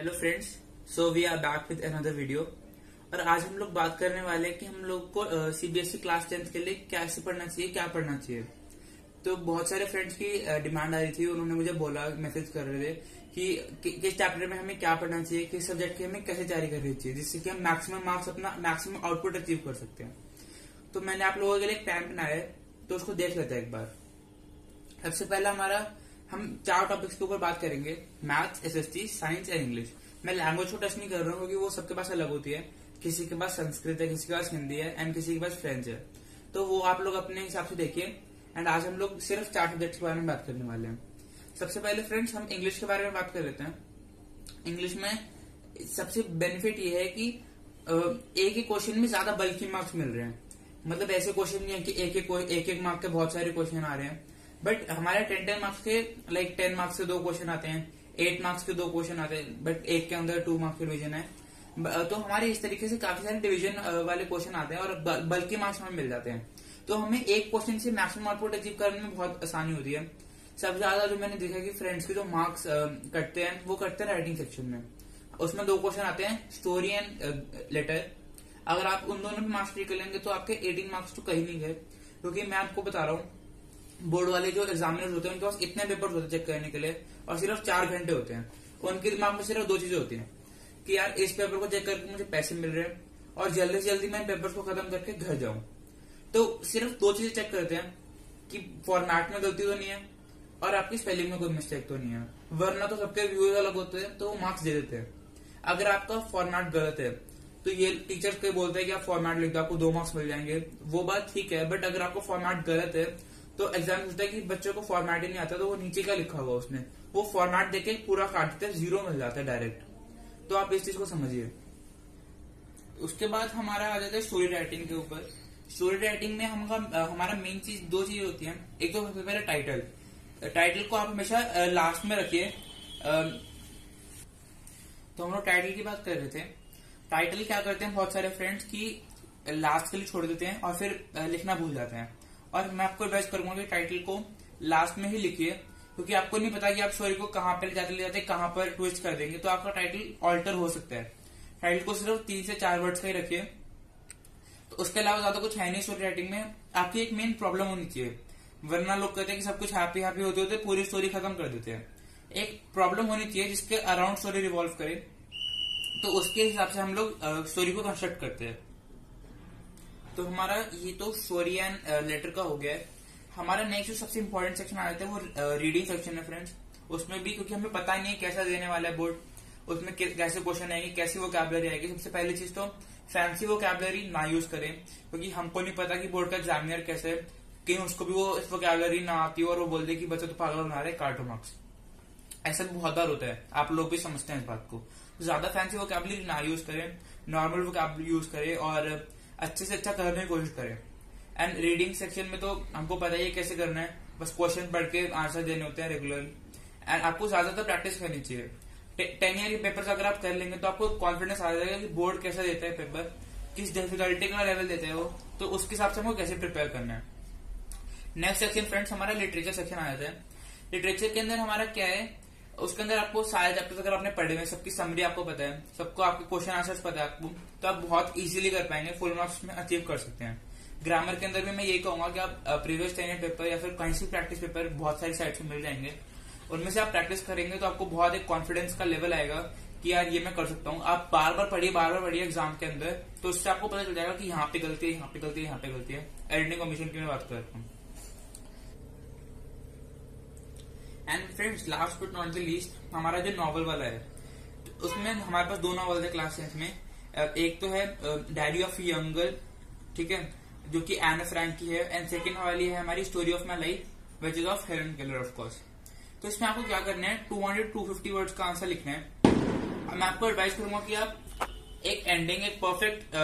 Hello friends so we are back with another video और आज हम लोग बात करने वाले हैं कि हम लोग को सीबीएसई क्लास टेंथ के लिए कैसे पढ़ना चाहिए, क्या पढ़ना चाहिए। तो बहुत सारे फ्रेंड्स की डिमांड आ रही थी, उन्होंने मुझे बोला मैसेज कर रहे थे कि किस चैप्टर में हमें क्या पढ़ना चाहिए, किस सब्जेक्ट की हमें कैसे तैयारी करनी चाहिए, जिससे कि हम मैक्सिमम मार्क्स अपना मैक्सिमम आउटपुट अचीव कर सकते हैं। तो मैंने आप लोगों के लिए एक प्लान बनाया तो उसको देख लेते हैं एक बार। सबसे पहला हमारा हम चार टॉपिक्स के ऊपर बात करेंगे. Maths SST science and English मैं लैंग्वेज को टच नहीं कर रहा हूँ क्योंकि वो सबके पास अलग होती है. किसी के पास संस्कृत है, किसी के पास हिंदी है एंड किसी के पास फ्रेंच है. तो वो आप लोग अपने हिसाब से देखिए. एंड आज हम लोग सिर्फ़ चार सब्जेक्ट के बारे में बात करने वाले हैं. सबसे पहले फ्रेंड्स हम इंग्लिश के बारे में बात कर लेते हैं. इंग्लिश में सबसे बेनिफिट ये है कि एक ही क्वेश्चन में ज़्यादा बल्कि मार्क्स मिल रहे हैं. मतलब ऐसे क्वेश्चन नहीं है कि एक एक एक एक मार्क के बहुत सारे क्वेश्चन आ रहे हैं. बट हमारे टेन टेन मार्क्स के लाइक टेन मार्क्स के दो क्वेश्चन आते हैं एट मार्क्स के दो क्वेश्चन आते हैं बट एक के अंदर टू मार्क्स के डिविजन है। तो हमारे इस तरीके से काफ़ी सारे डिविजन वाले क्वेश्चन आते हैं और बल्कि मार्क्स हमें मिल जाते हैं। तो हमें एक क्वेश्चन से मैक्सिमम आउटपुट अचीव करने में बहुत आसानी होती है। सबसे ज़्यादा जो मैंने देखा कि फ्रेंड्स के जो मार्क्स कटते हैं, वो कटते हैं राइटिंग सेक्शन में। उसमें दो क्वेश्चन आते हैं स्टोरी एंड लेटर अगर आप उन दोनों में मास्टरी कर लेंगे तो आपके एटीन मार्क्स तो कहीं नहीं गए। क्योंकि मैं आपको बता रहा हूँ बोर्ड वाले जो एग्जामिनर होते हैं, उनके पास इतने पेपर होते हैं चेक करने के लिए, और सिर्फ़ चार घंटे होते हैं। उनके दिमाग में सिर्फ़ दो चीज़ें होती हैं, कि यार, इस पेपर को चेक करके मुझे पैसे मिल रहे हैं, और जल्दी से जल्दी मैं पेपर को खत्म करके घर जाऊँ। तो सिर्फ़ दो चीज़ें चेक करते हैं, कि फॉर्मेट में गलती तो नहीं है, और आपकी स्पेलिंग में कोई मिस्टेक तो नहीं है। वरना तो सबके व्यूज़ अलग होते हैं तो वो मार्क्स दे देते हैं। अगर आपका फॉर्मेट गलत है तो ये टीचर के बोलते हैं कि आप फॉर्मेट लिख दो, आपको दो मार्क्स मिल जाएँगे। वो बात ठीक है बट अगर आपको फॉर्मेट गलत है तो एग्ज़ाम पूछता है कि बच्चों को फॉर्मेट ही नहीं आता तो वो नीचे का लिखा हुआ उसने? वो फॉर्मेट देके पूरा काट देते ज़ीरो मिल जाता है डायरेक्ट तो आप इस चीज़ को समझिए। उसके बाद हमारा आ जाता है स्टोरी राइटिंग के ऊपर। स्टोरी राइटिंग में हम हमारा मेन चीज़ दो चीज़ होती है। एक तो सबसे पहले टाइटल टाइटल को आप हमेशा लास्ट में रखिए। तो हम लोग टाइटल की बात कर रहे थे। टाइटल क्या करते हैं बहुत सारे फ्रेंड्स की लास्ट के लिए छोड़ देते हैं और फिर लिखना भूल जाते हैं। और मैं आपको एडवाइस करूँगा कि टाइटल को लास्ट में ही लिखिए, क्योंकि आपको नहीं पता कि आप स्टोरी को कहाँ पर जाते ले जाते कहाँ पर ट्विस्ट कर देंगे तो आपका टाइटल ऑल्टर हो सकता है। टाइटल को सिर्फ़ तीन से चार वर्ड्स का ही रखिए। तो उसके अलावा ज़्यादा कुछ है नहीं स्टोरी राइटिंग में, आपकी एक मेन प्रॉब्लम होनी चाहिए। वरना लोग कहते हैं कि सब कुछ हैप्पी हैप्पी होते होते पूरी स्टोरी खत्म कर देते हैं। एक प्रॉब्लम होनी चाहिए जिसके अराउंड स्टोरी रिवॉल्व करे तो उसके हिसाब से हम लोग स्टोरी को कंस्ट्रक्ट करते हैं। तो हमारा ये तो स्टोरी एंड लेटर का हो गया है। हमारा नेक्स्ट जो सबसे इम्पोर्टेंट सेक्शन आ जाता है वो रीडिंग सेक्शन है फ्रेंड्स उसमें भी क्योंकि हमें पता नहीं है कैसा देने वाला है बोर्ड उसमें कैसे क्वेश्चन आएँगे, कैसी वो कैबलरी आएगी। सबसे पहली चीज़ तो फैंसी वो कैबलरी ना यूज़ करें। क्योंकि हमको नहीं पता कि बोर्ड का एग्जामिनर कैसे है। कहीं उसको भी वो इस वोकेबलरी ना आती हो और वो बोल दे कि बच्चे तो पागल बना रहे कार्टो मार्क्स ऐसा बहुत बार होता है। आप लोग भी समझते हैं इस बात को। ज़्यादा फैंसी वो कैबलरी ना यूज़ करें। नॉर्मल वो यूज़ करें और अच्छे से अच्छा करने की कोशिश करें। एंड रीडिंग सेक्शन में तो हमको पता ही कैसे करना है। बस क्वेश्चन पढ़ के आंसर देने होते हैं रेगुलरली एंड आपको ज़्यादातर प्रैक्टिस करनी चाहिए। टेन ईयर के पेपर अगर आप कर लेंगे तो आपको कॉन्फिडेंस आ जाएगा कि बोर्ड कैसा देता है पेपर किस डिफिकल्टी का लेवल देते हैं तो उसके हिसाब से हमको कैसे प्रिपेयर करना है। नेक्स्ट सेक्शन फ्रेंड्स हमारा लिटरेचर सेक्शन आ जाता है। लिटरेचर के अंदर हमारा क्या है? उसके अंदर आपको सारे चैप्टर अगर आपने पढ़े हुए सबकी समरी आपको पता है, सबको आपके क्वेश्चन आंसर्स पता है आपको तो आप बहुत इजीली कर पाएँगे फुल मार्क्स में अचीव कर सकते हैं। ग्रामर के अंदर भी मैं यही कहूँगा कि आप प्रीवियस टेन पेपर या फिर कहीं से प्रैक्टिस पेपर बहुत सारी साइड से मिल जाएँगे। उनमें से आप प्रैक्टिस करेंगे तो आपको बहुत एक कॉन्फिडेंस का लेवल आएगा कि यार ये मैं कर सकता हूँ। आप बार बार पढ़िए, बार बार पढ़िए एग्ज़ाम के अंदर तो उससे आपको पता चल जाएगा कि यहाँ पे गलती है, यहाँ पे गलती है, यहाँ पे गलती है। एडिटिंग कमीशन की मैं बात कर रहा हूँ। And friends last but not the least हमारा जो नॉवल वाला है तो उसमें हमारे पास दो नॉवल है क्लास टेंथ में। एक तो है डैडी ऑफ़ यंगल ठीक है, जो कि एन फ्रैंक की है एंड सेकेंड वाली है हमारी story of my life which is of Helen Keller of course तो इसमें आपको क्या करना है two hundred to fifty words का आंसर लिखना है। मैं आपको एडवाइस करूँगा कि आप एक एंडिंग एक परफेक्ट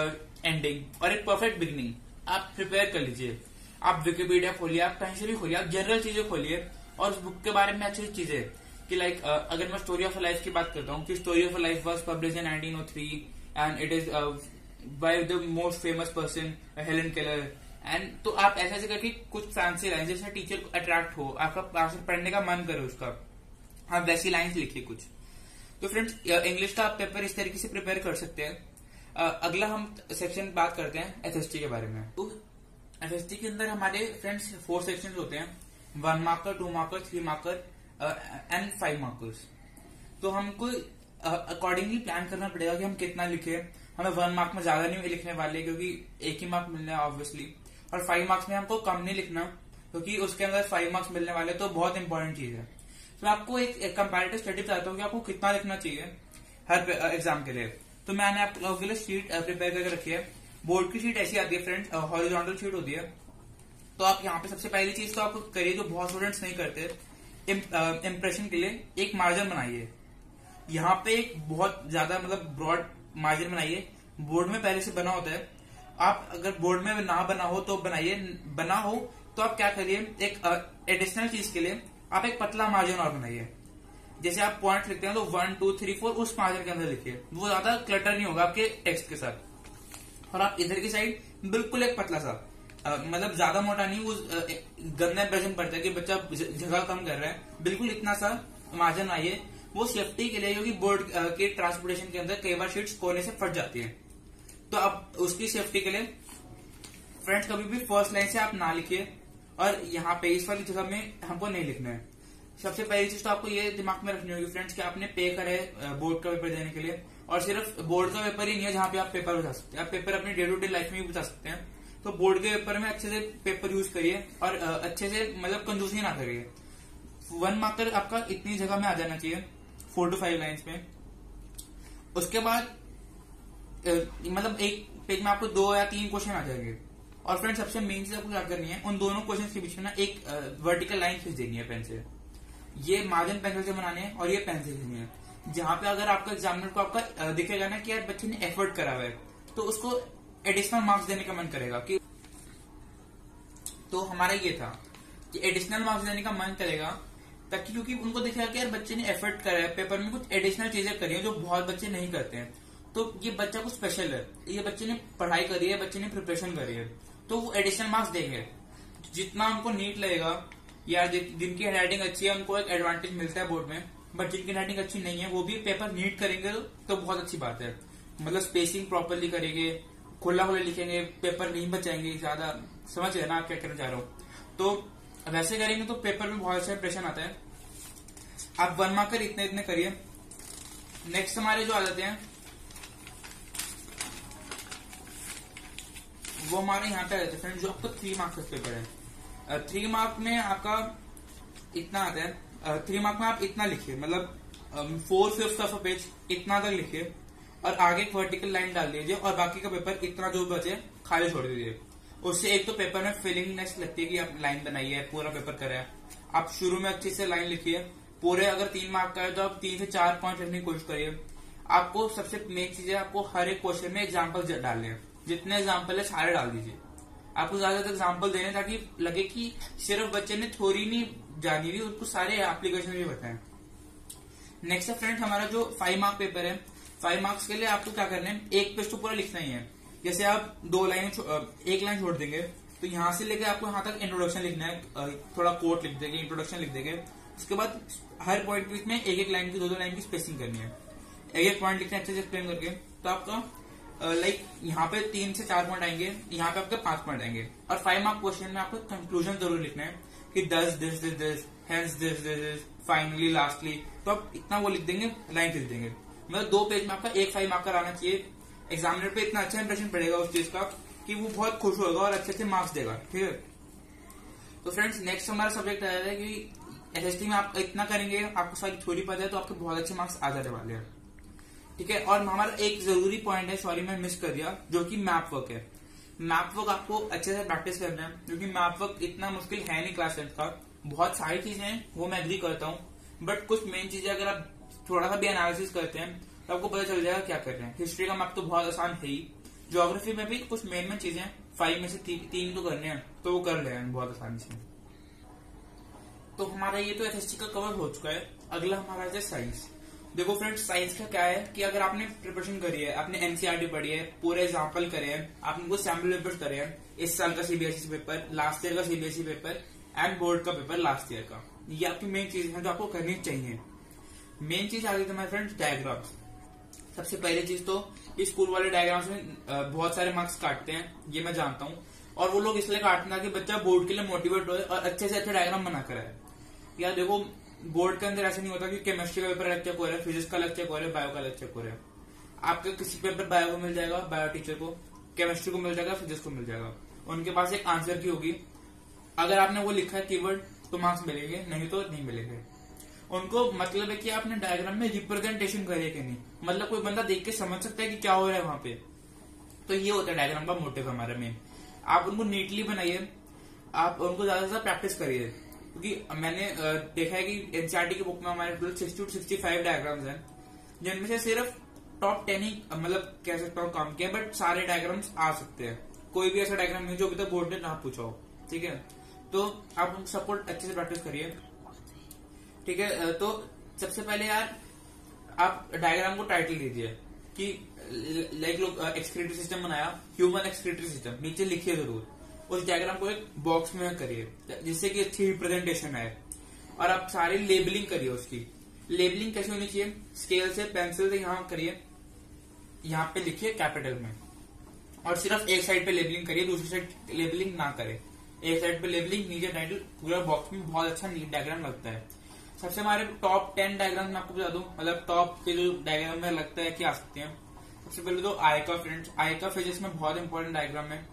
एंडिंग और एक परफेक्ट बिगनिंग आप प्रिपेयर कर लीजिए। आप विकीपीडिया खोलिए, आप कहीं से भी खोलिए, आप जनरल चीज़ें खोलिए और उस बुक के बारे में अच्छी चीज़ें कि लाइक uh, अगर मैं स्टोरी ऑफ़ लाइफ की बात करता हूँ कि story of life was publish in 1903 and it is by the most famous person Helen Keller and तो आप ऐसे ऐसे करके कुछ फैंसी लाइन जैसे टीचर को अट्रैक्ट हो आपका पढ़ने का मन करे उसका आप वैसी लाइन्स लिखिए कुछ। तो फ्रेंड्स इंग्लिश का आप पेपर इस तरीके से प्रिपेयर कर सकते हैं। अगला हम सेक्शन बात करते हैं एस के बारे में। तो एस के अंदर हमारे फ्रेंड्स फोर सेक्शन होते हैं। One marker two marker three marker and five markers तो हमको अकॉर्डिंगली प्लान करना पड़ेगा कि हम कितना लिखे। हमें वन मार्क में ज़्यादा नहीं लिखने वाले क्योंकि एक ही मार्क मिलना है ऑब्वियसली और फाइव मार्क्स में हमको कम नहीं लिखना क्योंकि उसके अंदर फाइव मार्क्स मिलने वाले तो बहुत इंपॉर्टेंट चीज़ है। तो मैं आपको एक, कंपेरेटिव स्टडी बताता हूँ कि आपको कितना लिखना चाहिए हर एग्ज़ाम के लिए। तो मैंने आप लोगों के लिए शीट प्रिपेयर करके रखी है। बोर्ड की शीट ऐसी आती है फ्रेंड्स हॉरिजॉन्टल शीट होती है। तो आप यहाँ पे सबसे पहली चीज़ तो आप करिए जो बहुत स्टूडेंट्स नहीं करते इम्प्रेशन के लिए एक मार्जिन बनाइए। यहाँ पे एक बहुत ज़्यादा मतलब ब्रॉड मार्जिन बनाइए। बोर्ड में पहले से बना होता है। आप अगर बोर्ड में ना बना हो तो बनाइए। बना हो तो आप क्या करिए, एक एडिशनल चीज़ के लिए आप एक पतला मार्जिन और बनाइए। जैसे आप पॉइंट लिखते हैं तो वन टू थ्री फोर उस मार्जिन के अंदर लिखिए। वो ज़्यादा क्लटर नहीं होगा आपके टेक्स्ट के साथ। और आप इधर की साइड बिल्कुल एक पतला सा मतलब ज़्यादा मोटा नहीं, वो गंदा इंप्रेशन पड़ता है कि बच्चा जगह कम कर रहा है। बिल्कुल इतना सा मार्जिन आइए। वो सेफ्टी के लिए, क्योंकि बोर्ड के ट्रांसपोर्टेशन के अंदर कई बार शीट्स कोने से फट जाती है। तो अब उसकी सेफ्टी के लिए फ्रेंड्स कभी भी फ़र्स्ट लाइन से आप ना लिखिए। और यहाँ पे इस वाली जगह में हमको नहीं लिखना है। सबसे पहली चीज़ तो आपको ये दिमाग में रखनी होगी फ्रेंड्स कि आपने पे करे बोर्ड का पेपर देने के लिए। और सिर्फ़ बोर्ड का पेपर ही नहीं है जहाँ पे आप पेपर बता सकते हैं। आप पेपर अपनी डे टू डे लाइफ में भी बता सकते हैं। तो बोर्ड के पेपर में अच्छे से पेपर यूज़ करिए और अच्छे से मतलब कंजूसी ना करिए। वन मार्कर आपका इतनी जगह में आ जाना चाहिए, फोर टू फाइव लाइन्स में। उसके बाद मतलब एक पेज में आपको दो या तीन क्वेश्चन आ जाएँगे। और फ्रेंड सबसे मेन चीज़ आपको क्या करनी है, उन दोनों क्वेश्चन के बीच में ना एक वर्टिकल लाइन खींच देनी है पेन से। ये मार्जिन पेंसिल से बनाने हैं और ये पेंसिल खींचनी है। जहाँ पे अगर आपका एग्जामिनर को आपका दिखेगा ना कि यार बच्चे ने एफर्ट करा हुआ है तो उसको एडिशनल मार्क्स देने का मन करेगा कि तो हमारा ये था कि एडिशनल मार्क्स देने का मन करेगा ताकि क्योंकि उनको दिखेगा कि यार बच्चे ने एफर्ट करा है पेपर में कुछ एडिशनल चीज़ें करी है जो बहुत बच्चे नहीं करते हैं। तो ये बच्चा कुछ स्पेशल है। ये बच्चे ने पढ़ाई करी है बच्चे ने प्रिपरेशन करी है। तो वो एडिशनल मार्क्स देंगे। जितना उनको नीट लगेगा, या जिनकी हैंड अच्छी है, उनको एक एडवांटेज मिलता है बोर्ड में बट जिनकी हैंड अच्छी नहीं है, वो भी पेपर नीट करेंगे तो बहुत अच्छी बात है। मतलब स्पेसिंग प्रॉपरली करेंगे खुला खुला लिखेंगे पेपर नहीं बचाएँगे ज़्यादा समझ गए ना आप क्या करना चाह रहे हो। तो वैसे करेंगे तो पेपर में बहुत सारे इंप्रेशन आता है। आप वन मार्कर इतने इतने करिए। नेक्स्ट हमारे जो आ जाते हैं, वो हमारे यहाँ पे आ जाते हैं। फ्रेंड जो आपको थ्री मार्क्स पेपर है थ्री मार्क में आपका इतना आता है थ्री मार्क में आप इतना लिखिए। मतलब four fifth of a page इतना तक लिखिए। और आगे एक वर्टिकल लाइन डाल दीजिए और बाकी का पेपर इतना जो बचे, खाली छोड़ दीजिए। उससे एक तो पेपर में फीलिंगनेस लगती है कि आप लाइन बनाई है, पूरा पेपर करे आप शुरू में अच्छे से लाइन लिखिए। पूरे अगर तीन मार्क का है तो आप तीन से चार पॉइंट लिखने की कोशिश करिए। आपको सबसे मेन चीज़ है, आपको हर एक क्वेश्चन में एग्ज़ाम्पल डालने जितने एग्ज़ाम्पल है, सारे डाल दीजिए। आपको ज़्यादातर एग्ज़ाम्पल देने ताकि लगे कि सिर्फ़ बच्चे ने थोड़ी नहीं जानी हुई, उनको सारे एप्लीकेशन भी बताए। नेक्स्ट फ्रेंड हमारा जो फाइव मार्क पेपर है फाइव मार्क्स के लिए आपको क्या करना है? एक पेज तो पूरा लिखना ही है। जैसे आप दो लाइन एक लाइन छोड़ देंगे तो यहाँ से लेकर आपको यहाँ तक इंट्रोडक्शन लिखना है। थोड़ा कोट लिख देंगे इंट्रोडक्शन लिख देंगे। उसके बाद हर पॉइंट बीच में एक एक लाइन की दो दो लाइन की स्पेसिंग करनी है। एक एक पॉइंट लिखना अच्छे से एक्सप्लेन करके। तो आपका लाइक यहाँ पे तीन से चार पॉइंट आएँगे, यहाँ पे आपके पाँच पॉइंट आएँगे। और फाइव मार्क क्वेश्चन में आपको कंक्लूजन ज़रूर लिखना है कि दस this this this hence this this finally lastly तो आप इतना वो लिख देंगे लाइन लिख देंगे। मतलब दो पेज में आपका, एक फाइव मार्कर आना चाहिए। एग्जामिनर पे इतना अच्छा इंप्रेशन पड़ेगा उस चीज़ का कि वो बहुत खुश होगा और अच्छे अच्छे मार्क्स देगा, ठीक है? तो फ्रेंड्स नेक्स्ट हमारा सब्जेक्ट आया है कि एस में आप इतना करेंगे, आपको सारी थ्योरी पता है तो आपके बहुत अच्छे मार्क्स आ जाने वाले हैं। ठीक है? और हमारा एक ज़रूरी पॉइंट है सॉरी मैं मिस कर दिया, जो कि मैप वर्क है। मैप वर्क आपको अच्छे से प्रैक्टिस करना है, क्योंकि मैप वर्क इतना मुश्किल है नहीं क्लास टेंथ का। बहुत सारी चीज़ें हैं, वो मैं एग्री करता हूँ बट कुछ मेन चीज़ें अगर आप थोड़ा सा भी एनालिसिस करते हैं तो आपको पता चल जाएगा क्या कर रहे हैं। हिस्ट्री का मैप तो बहुत आसान है ही। ज्योग्राफी में भी कुछ मेन मेन चीज़ें फाइव में से ती, तीन तो करने हैं तो वो कर ले हैं बहुत आसानी से। तो हमारा ये तो एस का कवर हो चुका है। अगला हमारा है साइंस देखो फ्रेंड्स साइंस का क्या है कि अगर आपने प्रिपरेशन करी है आपने एनसीआरटी पढ़ी है पूरे एग्ज़ाम्पल करे हैं आपने कुछ सैंपल पेपर करे हैं इस साल का सीबीएसई पेपर लास्ट ईयर का सीबीएसई पेपर एंड बोर्ड का पेपर लास्ट ईयर का। ये आपकी मेन चीज़ है जो आपको करनी चाहिए। मेन चीज़ आ गई हमारे फ्रेंड्स डायग्राम्स सबसे पहली चीज़ तो स्कूल वाले डायग्राम्स में बहुत सारे मार्क्स काटते हैं, ये मैं जानता हूँ। और वो लोग इसलिए काटते हैं कि बच्चा बोर्ड के लिए मोटिवेट हो और अच्छे से अच्छे डायग्राम बना कर आए यार देखो बोर्ड के अंदर ऐसा नहीं होता कि केमिस्ट्री का पेपर अलग चेक हो रहा है फिजिक्स का अलग चेक हो रहा है बायो का अलग चेक हो रहा है आपके किसी पेपर बायो को मिल जाएगा बायो टीचर को। केमिस्ट्री को मिल जाएगा फिजिक्स को मिल जाएगा। उनके पास एक आंसर की होगी। अगर आपने वो लिखा है कीवर्ड तो मार्क्स मिलेंगे, नहीं तो नहीं मिलेंगे। उनको मतलब है कि आपने डायग्राम में रिप्रेजेंटेशन करे कि नहीं? मतलब कोई बंदा देख के समझ सकता है कि क्या हो रहा है वहाँ पे। तो ये होता है डायग्राम का मोटिव हमारा मेन आप उनको नीटली बनाइए। आप उनको ज़्यादा से ज़्यादा प्रैक्टिस करिए। क्योंकि मैंने देखा है कि एनसीआरटी की बुक में हमारे total sixty to sixty five diagrams हैं। जिनमें से सिर्फ़ टॉप टेन ही मतलब कह सकता हूँ काम किया बट सारे डायग्राम्स आ सकते हैं। कोई भी ऐसा डायग्राम नहीं जो अभी तक बोर्ड ने ना पूछा हो। ठीक है? तो आप उनको सपोर्ट अच्छे से प्रैक्टिस करिए। ठीक है तो सबसे पहले यार आप डायग्राम को टाइटल दीजिए कि लाइक लोग एक्सक्रीटरी सिस्टम बनाया ह्यूमन एक्सक्रीटरी सिस्टम नीचे लिखिए ज़रूर। उस डायग्राम को एक बॉक्स में करिए, जिससे कि अच्छी रिप्रेजेंटेशन आए। और आप सारी लेबलिंग करिए उसकी। लेबलिंग कैसे होनी चाहिए? स्केल से पेंसिल से यहाँ करिए। यहाँ पे लिखिए कैपिटल में। और सिर्फ़ एक साइड पे लेबलिंग करिए, दूसरी साइड लेबलिंग ना करे। एक साइड पे लेबलिंग नीचे टाइटल पूरा बॉक्स में बहुत अच्छा नीट डायग्राम लगता है। सबसे हमारे टॉप टेन डायग्राम मैं आपको बता दूँ मतलब टॉप के जो डायग्राम में लगता है कि आ सकते हैं। सबसे पहले तो आयका फ्रेंड्स आई का में बहुत इंपॉर्टेंट डायग्राम है।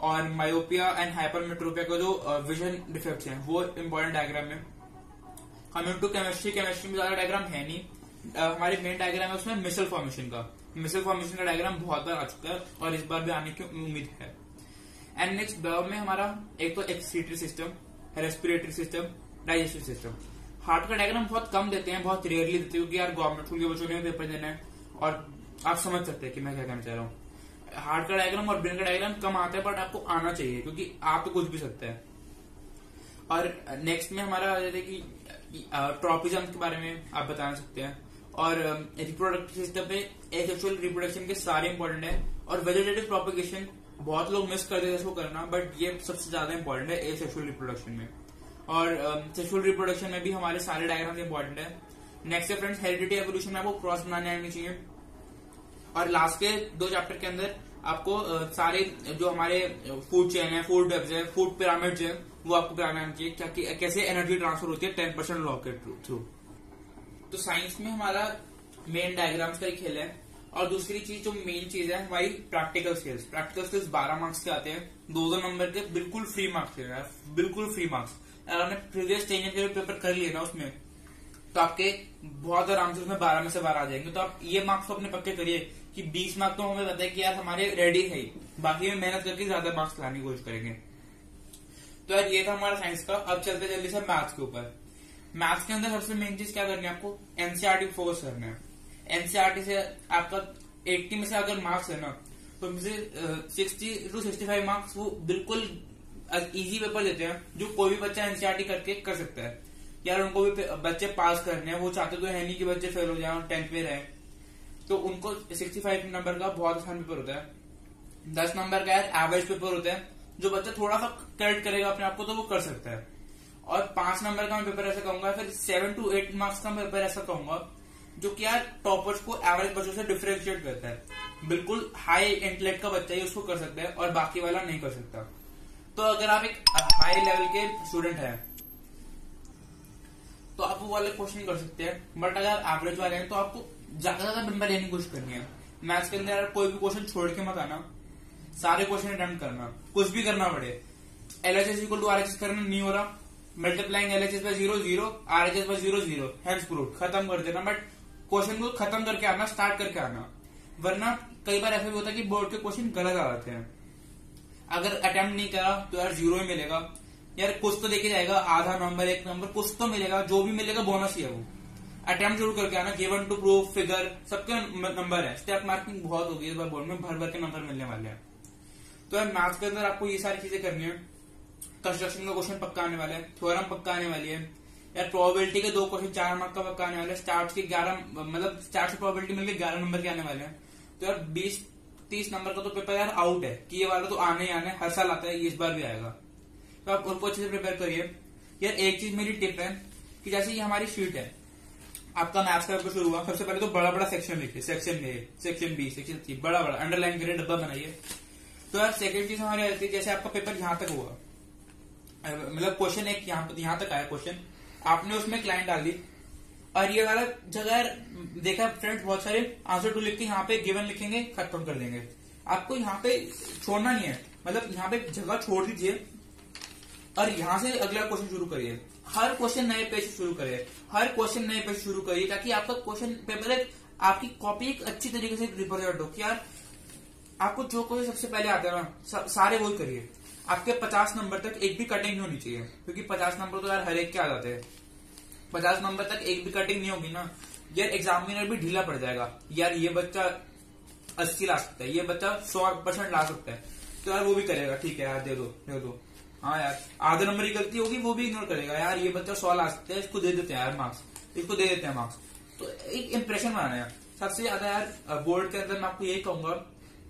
और मायोपिया एंड हाइपरमेट्रोपिया का जो विजन डिफेक्ट है, वो इम्पोर्टेंट डायग्राम है। कमिंग टू केमिस्ट्री केमिस्ट्री में ज़्यादा डायग्राम है नहीं। हमारे मेन डायग्राम है उसमें मिसल फॉर्मेशन का। मिसल फॉर्मेशन का डायग्राम बहुत बार आ चुका है और इस बार भी आने की उम्मीद है। एंड नेक्स्ट में हमारा एक तो excretory system respiratory system digestive system heart का डायग्राम बहुत कम देते हैं, बहुत रेयरली देते हैं, क्योंकि यार गवर्नमेंट स्कूल के बच्चों ने पेपर देना है। और आप समझ सकते हैं कि मैं क्या कहना चाह रहा हूँ। हार्ट का डायग्राम और ब्रेन का डायग्राम कम आता है बट आपको आना चाहिए, क्योंकि आप तो कुछ भी सकते हैं। और नेक्स्ट में हमारा आ जाता है कि ट्रॉपिज्म के बारे में आप बता सकते हैं। और रिप्रोडक्टिव सिस्टम पे एसेक्सुअल रिप्रोडक्शन के सारे इंपॉर्टेंट है। और वेजिटेटिव प्रोपिगेशन बहुत लोग मिस कर देते हैं इसको करना बट ये सबसे ज़्यादा इंपॉर्टेंट है एसेक्सुअल रिप्रोडक्शन में। और सेक्सुअल रिप्रोडक्शन में भी हमारे सारे डायग्राम इंपॉर्टेंट है। नेक्स्ट है फ्रेंड्स हेरिडिटी एवोल्यूशन में आपको क्रॉस बनाने आने चाहिए। और लास्ट के दो चैप्टर के अंदर आपको सारे जो हमारे फ़ूड चेन है फ़ूड वेब्स है फ़ूड पिरामिड है वो आपको कराना चाहिए क्या कैसे एनर्जी ट्रांसफ़र होती है टेन परसेंट लॉ के थ्रू तो साइंस में हमारा मेन डायग्राम्स का ही खेल है। और दूसरी चीज़ जो मेन चीज़ है हमारी प्रैक्टिकल स्किल्स प्रैक्टिकल स्किल्स बारह मार्क्स के आते हैं। दो दो नंबर के बिल्कुल फ्री मार्क्स है। बिल्कुल फ्री मार्क्स आपने प्रीवियस टेन ईयर के पेपर कर लिए ना उसमें तो आपके बहुत आराम से उसमें बारह में से बारह आ जाएँगे। तो आप ये मार्क्स तो अपने पक्के करिए कि बीस मार्क्स तो हमें पता है कि यार हमारे रेडी है बाकी में मेहनत करके ज़्यादा मार्क्स लाने की कोशिश करेंगे। तो यार ये था हमारा साइंस का। अब चलते जल्दी से मैथ्स के ऊपर। मैथ्स के अंदर सबसे मेन चीज़ क्या करनी है आपको? एनसीआरटी फोकस करना है। एनसीआरटी से आपका 80 में से अगर मार्क्स है ना तो मुझे sixty to sixty five marks वो बिल्कुल इजी पेपर देते हैं, जो कोई भी बच्चा एनसीआरटी करके कर सकता है। यार, उनको भी बच्चे पास करने हैं, वो चाहते तो है नहीं कि बच्चे फेल हो जाए और टेंथ में रहे। तो उनको 65 नंबर का बहुत आसान पेपर होता है। दस नंबर का यार एवरेज पेपर होता है, जो बच्चा थोड़ा सा करेक्ट करेगा अपने आप को तो वो कर सकता है। और पाँच नंबर का मैं पेपर ऐसा कहूँगा, फिर सेवन टू एट मार्क्स का पेपर ऐसा कहूँगा, जो कि यार टॉपर्स को एवरेज बच्चों से डिफ्रेंशिएट करता है। बिल्कुल हाई इंटेलेक्ट का बच्चा ही उसको कर सकता है और बाकी वाला नहीं कर सकता। तो अगर आप एक हाई लेवल के स्टूडेंट हैं तो आप वो वाले क्वेश्चन कर सकते हैं। बट अगर एवरेज वाले हैं तो आपको ज़्यादा ज़्यादा नंबर लेने की कोशिश करनी है। मैथ्स के अंदर कोई भी क्वेश्चन छोड़ के मत आना। सारे क्वेश्चन अटेम्प्ट करना। कुछ भी करना पड़े। L H S equal to R H S करना नहीं हो रहा। Multiplying L H S by zero zero R H S by zero zero hence proof खत्म कर देना। बट क्वेश्चन को खत्म करके आना स्टार्ट करके आना। वरना कई बार ऐसा भी होता है कि बोर्ड के क्वेश्चन गलत आ जाते हैं। अगर अटेम्प्ट नहीं करा तो यार ज़ीरो ही मिलेगा। यार कुछ तो देखे जाएगा, आधा नंबर एक नंबर कुछ तो मिलेगा, जो भी मिलेगा बोनस ही है वो। अटेम्प्ट ज़रूर करके आना गिवन टू प्रूफ फिगर सबके नंबर है। स्टेप मार्किंग बहुत होगी इस बार बोर्ड में भर भर के नंबर मिलने वाले हैं। तो यार मैथ्स के अंदर आपको ये सारी चीज़ें करनी है। कंस्ट्रक्शन का क्वेश्चन पक्का आने वाला है थ्योरम पक्का आने वाली है। यार प्रोबेबिलिटी के दो क्वेश्चन चार मार्क का पक्का आने वाले स्टार्ट के ग्यारह मतलब स्टार्ट से प्रोबेबिलिटी मिलकर ग्यारह नंबर के आने वाले हैं। तो यार बीस तीस नंबर का तो पेपर यार आउट है। कि ये वाला तो आने ही आने, हर साल आता है इस बार भी आएगा। तो आप उनको अच्छे से प्रिपेयर करिए। यार एक चीज़ मेरी टिप है कि जैसे ये हमारी शीट है, आपका मैथ्स का पेपर शुरू हुआ, सबसे पहले तो बड़ा बड़ा सेक्शन लिखिए। Section A section B section C बड़ा बड़ा अंडरलाइन करिए डब्बा बनाइए। तो यार सेकंड चीज़ हमारी रहती है जैसे आपका पेपर यहाँ तक हुआ। मतलब क्वेश्चन एक यहाँ तक आया क्वेश्चन आपने उसमें क्लाइंट डाल दी। और ये वाला जगह देखा फ्रेंड्स बहुत सारे आंसर टू लिख के यहाँ पे गिवन लिखेंगे, खत्म कर देंगे। आपको यहाँ पे छोड़ना नहीं है। मतलब यहाँ पे जगह छोड़ दीजिए और यहाँ से अगला क्वेश्चन शुरू करिए। हर क्वेश्चन नए पेज से शुरू करिए। हर क्वेश्चन नए पेज शुरू करिए, ताकि आपका क्वेश्चन पेपर एक, आपकी कॉपी एक अच्छी तरीके से रिप्रेजेंट हो कि यार, आपको जो क्वेश्चन सबसे पहले आता है ना सारे वही करिए। आपके पचास नंबर तक एक भी कटिंग होनी चाहिए, क्योंकि पचास नंबर तो यार हर एक के आ जाते हैं। पचास नंबर तक एक भी कटिंग नहीं होगी ना। यार एग्जामिनर भी ढीला पड़ जाएगा। यार, ये बच्चा अस्सी ला सकता है, ये बच्चा सौ परसेंट ला सकता है। तो यार, वो भी करेगा। ठीक है, यार, दे दो दे दो। हाँ यार, आधे नंबर की गलती होगी, वो भी इग्नोर करेगा। यार, ये बच्चा सौ ला सकता है, इसको दे देते हैं यार मार्क्स इसको दे देते हैं मार्क्स तो एक इम्प्रेशन बनाना है सबसे ज़्यादा यार बोर्ड के अंदर मैं आपको यही कहूँगा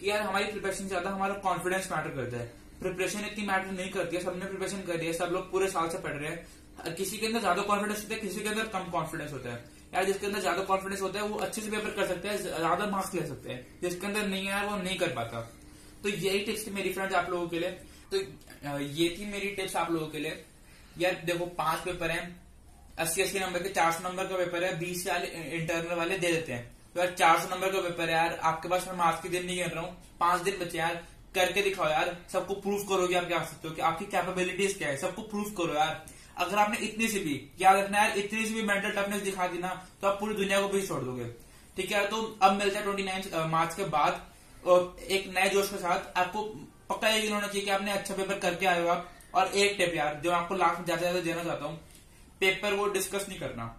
कि यार, हमारी प्रिपरेशन ज़्यादा हमारा कॉन्फिडेंस मैटर करता है। प्रिपरेशन इतनी मैटर नहीं करती है, सबने प्रिपरेशन कर दिया, सब लोग पूरे साल से पढ़ रहे हैं। किसी के अंदर ज़्यादा कॉन्फिडेंस होता है, किसी के अंदर कम कॉन्फिडेंस होता है। यार, जिसके अंदर ज़्यादा कॉन्फिडेंस होता है, वो अच्छे से पेपर कर सकते हैं ज़्यादा मार्क्स ले सकते हैं। जिसके अंदर नहीं है वो नहीं कर पाता। तो यही टिप्स थी मेरी फ्रेंड्स आप लोगों के लिए। तो ये थी मेरी टिप्स आप लोगों के लिए। यार, देखो, पाँच पेपर है। अस्सी अस्सी नंबर के चार सौ नंबर का पेपर है, बीस वाले इंटरनल वाले दे देते हैं। तो यार, चार सौ नंबर का पेपर है यार, आपके पास मैं मार्क्स के दिन नहीं कर रहा हूँ। पाँच दिन बचे यार। करके दिखाओ यार, सबको प्रूफ करो कि आप क्या सकते हो कि आपकी कैपेबिलिटीज क्या है? सबको प्रूफ करो यार। अगर आपने इतनी सी भी, याद रखना यार, इतनी सी भी मेंटल टफनेस दिखा दी ना तो आप पूरी दुनिया को भी छोड़ दोगे। ठीक है तो अब मिलता है ट्वेंटी नाइन मार्च के बाद, और एक नए जोश के साथ आपको पक्का यकीन होना चाहिए कि आपने अच्छा पेपर करके आए हो आप। और एक टिप यार, जो आपको लास्ट में ज़्यादा ज़्यादा देना चाहता हूँ पेपर वो डिस्कस नहीं करना।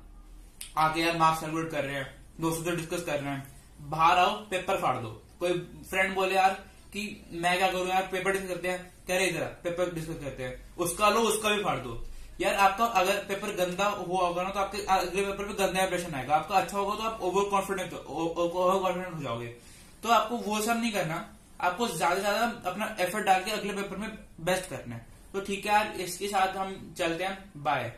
आगे यार मार्क्स सेलिब्रेट कर रहे हैं, दोस्तों से डिस्कस कर रहे हैं। बाहर आओ पेपर फाड़ दो। कोई फ्रेंड बोले यार कि मैं क्या करूँ यार पेपर डिस्कस करते हैं? कह रहे इधर पेपर डिस्कस करते हैं। उसका लो, उसका भी फाड़ दो। यार आपका अगर पेपर गंदा हुआ होगा ना तो आपके अगले पेपर पे गंदा इंप्रेशन आएगा। आपका अच्छा होगा तो आप ओवर कॉन्फिडेंट ओवर कॉन्फिडेंट हो जाओगे। तो आपको वो सब नहीं करना। आपको ज़्यादा से ज़्यादा अपना एफर्ट डाल के अगले पेपर में बेस्ट करना है। तो ठीक है यार, इसके साथ हम चलते हैं। बाय